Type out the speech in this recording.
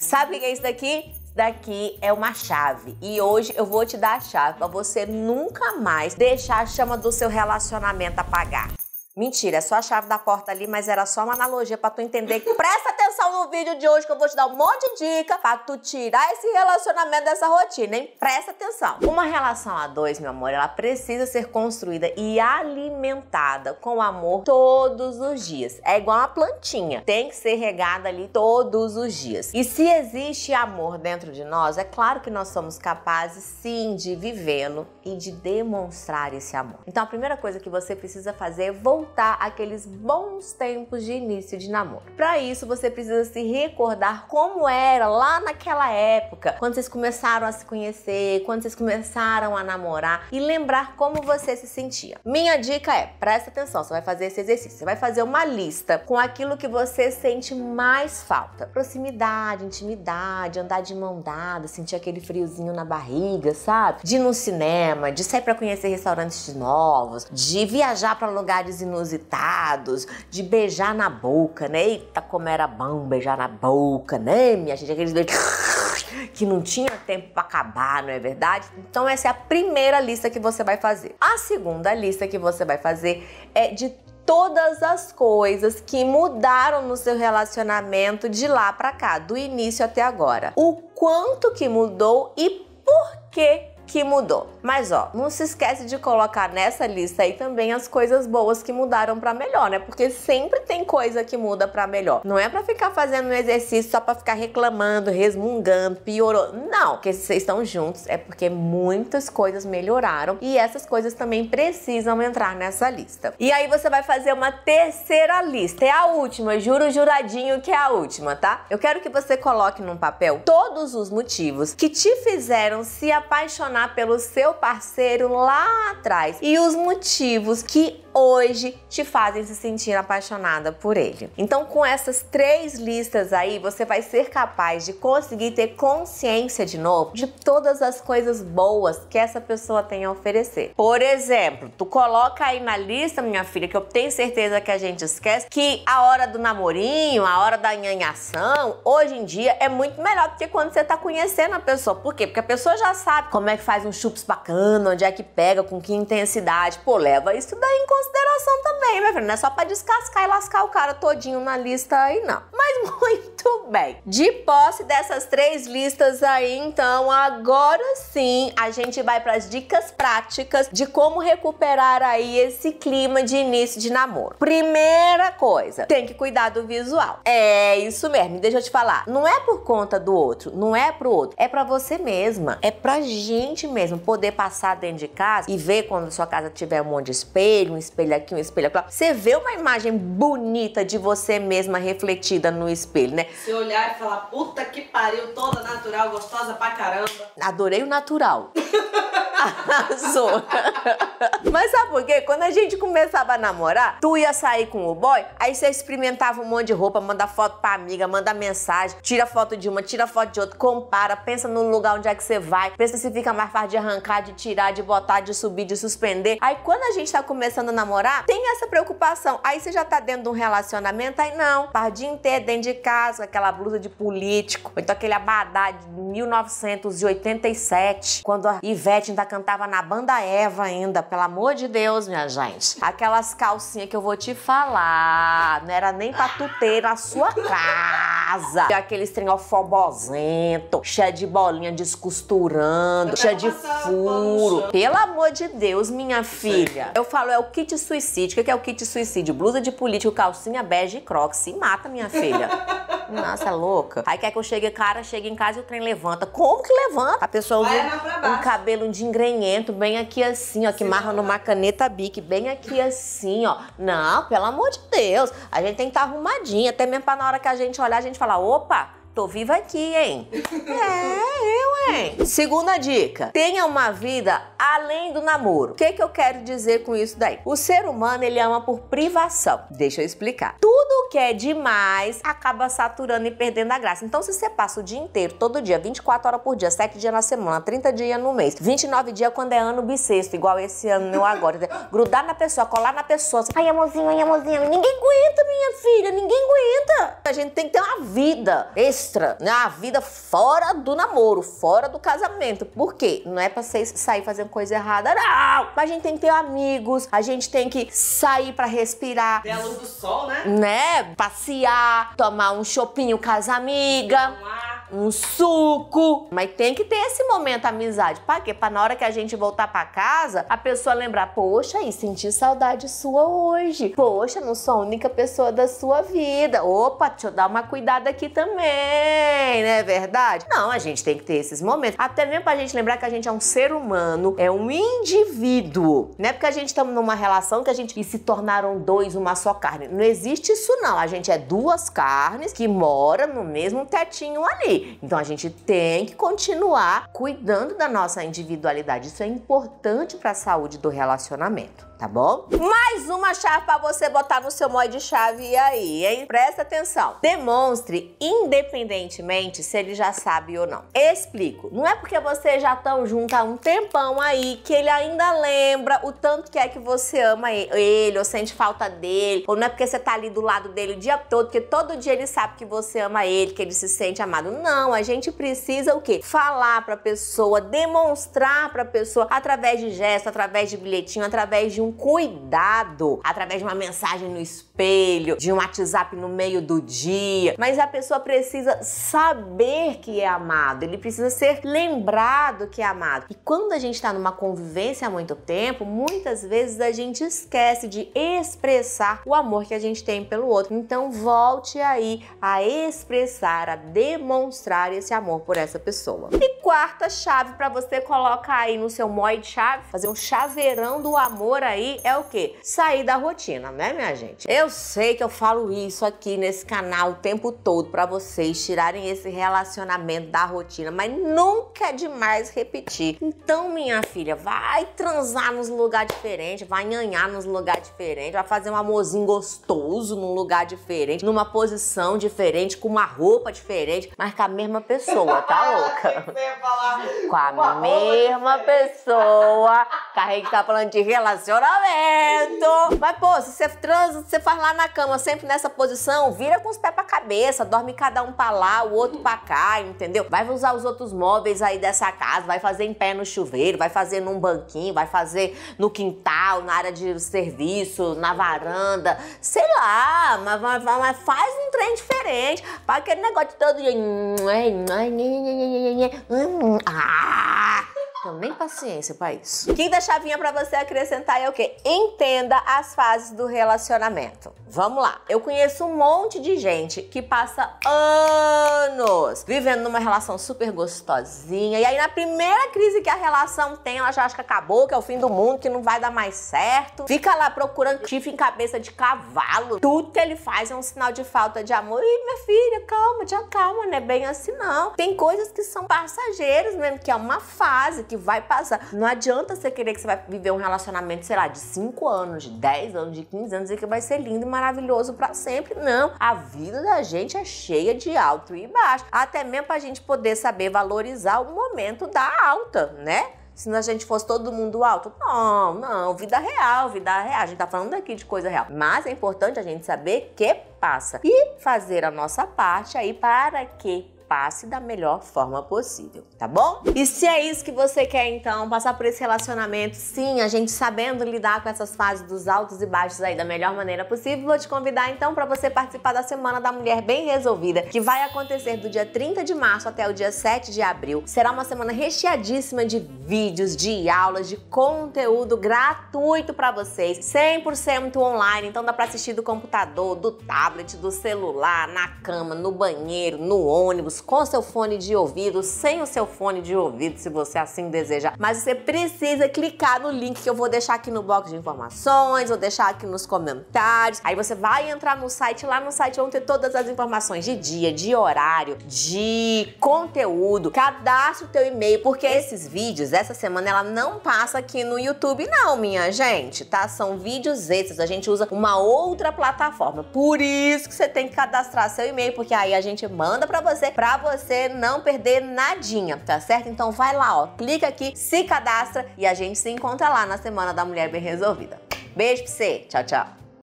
Sabe o que é isso daqui? Isso daqui é uma chave. E hoje eu vou te dar a chave para você nunca mais deixar a chama do seu relacionamento apagar. Mentira, é só a chave da porta ali, mas era só uma analogia para tu entender. Presta atenção no vídeo de hoje que eu vou te dar um monte de dica para tu tirar esse relacionamento dessa rotina, hein? Presta atenção. Uma relação a dois, meu amor, ela precisa ser construída e alimentada com amor todos os dias. É igual uma plantinha, tem que ser regada ali todos os dias. E se existe amor dentro de nós, é claro que nós somos capazes sim de vivê-lo e de demonstrar esse amor. Então a primeira coisa que você precisa fazer é voltar aqueles bons tempos de início de namoro. Para isso, você precisa se recordar como era lá naquela época, quando vocês começaram a se conhecer, quando vocês começaram a namorar e lembrar como você se sentia. Minha dica é: presta atenção, você vai fazer esse exercício, você vai fazer uma lista com aquilo que você sente mais falta. Proximidade, intimidade, andar de mão dada, sentir aquele friozinho na barriga, sabe? De ir no cinema, de sair para conhecer restaurantes novos, de viajar para lugares inusitados, de beijar na boca, né? Eita, como era bom beijar na boca, né, minha gente? Aqueles beijos que não tinha tempo para acabar, não é verdade? Então essa é a primeira lista que você vai fazer. A segunda lista que você vai fazer é de todas as coisas que mudaram no seu relacionamento de lá para cá, do início até agora. O quanto que mudou e por que que mudou. Mas ó, não se esquece de colocar nessa lista aí também as coisas boas que mudaram para melhor, né? Porque sempre tem coisa que muda para melhor. Não é para ficar fazendo um exercício só para ficar reclamando, resmungando, piorou. Não, porque se vocês estão juntos é porque muitas coisas melhoraram e essas coisas também precisam entrar nessa lista. E aí você vai fazer uma terceira lista. É a última, juro juradinho que é a última, tá? Eu quero que você coloque num papel todos os motivos que te fizeram se apaixonar apaixonar pelo seu parceiro lá atrás e os motivos que hoje te fazem se sentir apaixonada por ele. Então, com essas três listas aí, você vai ser capaz de conseguir ter consciência de novo de todas as coisas boas que essa pessoa tem a oferecer. Por exemplo, tu coloca aí na lista, minha filha, que eu tenho certeza que a gente esquece, que a hora do namorinho, a hora da nhanhação, hoje em dia é muito melhor do que quando você tá conhecendo a pessoa. Por quê? Porque a pessoa já sabe como é que faz um chups bacana, onde é que pega, com que intensidade. Pô, leva isso daí em consideração também, minha filha. Não é só pra descascar e lascar o cara todinho na lista aí, não. Mas muito bem. De posse dessas três listas aí, então, agora sim a gente vai para as dicas práticas de como recuperar aí esse clima de início de namoro. Primeira coisa, tem que cuidar do visual. É isso mesmo. Deixa eu te falar. Não é por conta do outro, não é pro outro, é para você mesma, é pra gente mesmo poder passar dentro de casa e ver quando sua casa tiver um monte de espelho, um espelho aqui, um espelho aqui. Você vê uma imagem bonita de você mesma refletida no espelho, né? Se olhar e falar, puta que pariu, toda natural, gostosa pra caramba. Adorei o natural. Arrasou. Mas sabe por quê? Quando a gente começava a namorar, tu ia sair com o boy, aí você experimentava um monte de roupa, manda foto pra amiga, manda mensagem, tira foto de uma, tira foto de outra, compara, pensa no lugar onde é que você vai, pensa se fica mais fácil de arrancar, de tirar, de botar, de subir, de suspender. Aí quando a gente tá começando a namorar, tem essa preocupação. Aí você já tá dentro de um relacionamento, aí não, pardinho inteiro dentro de casa, aquela blusa de político, então aquele abadá de 1987, quando a Ivete ainda cantava na banda Eva ainda, pelo amor de Deus, minha gente. Aquelas calcinhas que eu vou te falar, não era nem pra tu ter na sua casa. E aqueles trem ofobozento, cheia de bolinha descosturando, cheia de furo. Pelo amor de Deus, minha filha. Eu falo, é o kit suicídio. O que é o kit suicídio? Blusa de político, calcinha bege e crocs. Se mata, minha filha. Nossa, é louca. Aí quer que eu chegue, cara, chega em casa e o trem levanta. Como que levanta? A pessoa usa um, um cabelo de engrenhento bem aqui assim, ó, que Sim, marra numa caneta bique, bem aqui assim, ó. Não, pelo amor de Deus. A gente tem que estar tá arrumadinha, até mesmo pra na hora que a gente olhar, a gente falar, opa, Tô viva aqui, hein? é, eu, hein? Segunda dica: tenha uma vida além do namoro. O que, que eu quero dizer com isso daí? O ser humano ele ama por privação. Deixa eu explicar. Tudo que é demais acaba saturando e perdendo a graça. Então, se você passa o dia inteiro, todo dia, 24 horas por dia, 7 dias na semana, 30 dias no mês, 29 dias quando é ano bissexto, igual esse ano meu agora, grudar na pessoa, colar na pessoa. Ai, amorzinho, ai, amorzinho. Ninguém aguenta, minha filha, ninguém aguenta. A gente tem que ter uma vida. Extra na vida fora do namoro, fora do casamento. Por quê? Não é pra sair fazendo coisa errada, não! Mas a gente tem que ter amigos, a gente tem que sair para respirar. Ter a luz do sol, né? Né? Passear, tomar um chopinho com as amigas um suco. Mas tem que ter esse momento amizade. Pra quê? Pra na hora que a gente voltar pra casa, a pessoa lembrar, poxa, e senti saudade sua hoje. Poxa, não sou a única pessoa da sua vida. Opa, deixa eu dar uma cuidada aqui também, não é verdade? Não, a gente tem que ter esses momentos. Até mesmo pra gente lembrar que a gente é um ser humano, é um indivíduo. Não é porque a gente estamos numa relação que a gente e se tornaram dois, uma só carne. Não existe isso não. A gente é duas carnes que moram no mesmo tetinho ali. Então a gente tem que continuar cuidando da nossa individualidade. Isso é importante para a saúde do relacionamento tá bom? Mais uma chave para você botar no seu molde de chave aí, hein? Presta atenção. Demonstre independentemente se ele já sabe ou não. Explico. Não é porque vocês já estão juntos há um tempão aí que ele ainda lembra o tanto que é que você ama ele ou sente falta dele, ou não é porque você tá ali do lado dele o dia todo, que todo dia ele sabe que você ama ele, que ele se sente amado. Não, a gente precisa o quê? Falar pra pessoa, demonstrar pra pessoa através de gesto, através de bilhetinho, através de um cuidado através de uma mensagem no de um WhatsApp no meio do dia. Mas a pessoa precisa saber que é amado, ele precisa ser lembrado que é amado. E quando a gente está numa convivência há muito tempo, muitas vezes a gente esquece de expressar o amor que a gente tem pelo outro. Então volte aí a expressar, a demonstrar esse amor por essa pessoa. E quarta chave para você colocar aí no seu de chave, fazer um chaveirão do amor aí é o que? Sair da rotina, né, minha gente? Eu sei que eu falo isso aqui nesse canal o tempo todo para vocês tirarem esse relacionamento da rotina, mas nunca é demais repetir. Então, minha filha, vai transar nos lugares diferentes, vai nhanhar nos lugares diferentes, vai fazer um amorzinho gostoso num lugar diferente, numa posição diferente, com uma roupa diferente, mas com a mesma pessoa, tá louca? com a mesma pessoa. Carrega que tá falando de relacionamento. Mas, pô, se você transa, você faz lá na cama, sempre nessa posição, vira com os pés pra cabeça, dorme cada um pra lá, o outro pra cá, entendeu? Vai usar os outros móveis aí dessa casa, vai fazer em pé no chuveiro, vai fazer num banquinho, vai fazer no quintal, na área de serviço, na varanda, sei lá, mas, mas, mas faz um trem diferente. Para aquele negócio todo dia. Ah! Então, nem paciência para isso. Quinta chavinha para você acrescentar é o quê? Entenda as fases do relacionamento. Vamos lá. Eu conheço um monte de gente que passa anos vivendo numa relação super gostosinha e aí na primeira crise que a relação tem, ela já acha que acabou, que é o fim do mundo, que não vai dar mais certo. Fica lá procurando chifre em cabeça de cavalo. Tudo que ele faz é um sinal de falta de amor. E minha filha, calma, te acalma, não é bem assim não. Tem coisas que são passageiras mesmo, que é uma fase que vai passar. Não adianta você querer que você vai viver um relacionamento, sei lá, de 5 anos, de 10 anos, de 15 anos e que vai ser lindo e maravilhoso para sempre. Não. A vida da gente é cheia de alto e baixo. Até mesmo pra gente poder saber valorizar o momento da alta, né? se a gente fosse todo mundo alto. Não, não, vida real, vida real. A gente tá falando aqui de coisa real. Mas é importante a gente saber que passa e fazer a nossa parte aí para que passe da melhor forma possível, tá bom? E se é isso que você quer então, passar por esse relacionamento, sim, a gente sabendo lidar com essas fases dos altos e baixos aí da melhor maneira possível, vou te convidar então para você participar da Semana da Mulher Bem Resolvida, que vai acontecer do dia 30 de março até o dia 7 de abril. Será uma semana recheadíssima de vídeos, de aulas, de conteúdo gratuito para vocês, 100% online, então dá para assistir do computador, do tablet, do celular, na cama, no banheiro, no ônibus, com seu fone de ouvido, sem o seu fone de ouvido, se você assim desejar. Mas você precisa clicar no link que eu vou deixar aqui no box de informações, vou deixar aqui nos comentários. Aí você vai entrar no site, lá no site vão ter todas as informações de dia, de horário, de conteúdo. Cadastre o teu e-mail, porque esses vídeos, essa semana, ela não passa aqui no YouTube não, minha gente, tá? São vídeos extras, a gente usa uma outra plataforma. Por isso que você tem que cadastrar seu e-mail, porque aí a gente manda para você, para você não perder nadinha, tá certo? Então vai lá, ó, clica aqui, se cadastra e a gente se encontra lá na Semana da Mulher Bem Resolvida. Beijo pra você, tchau, tchau.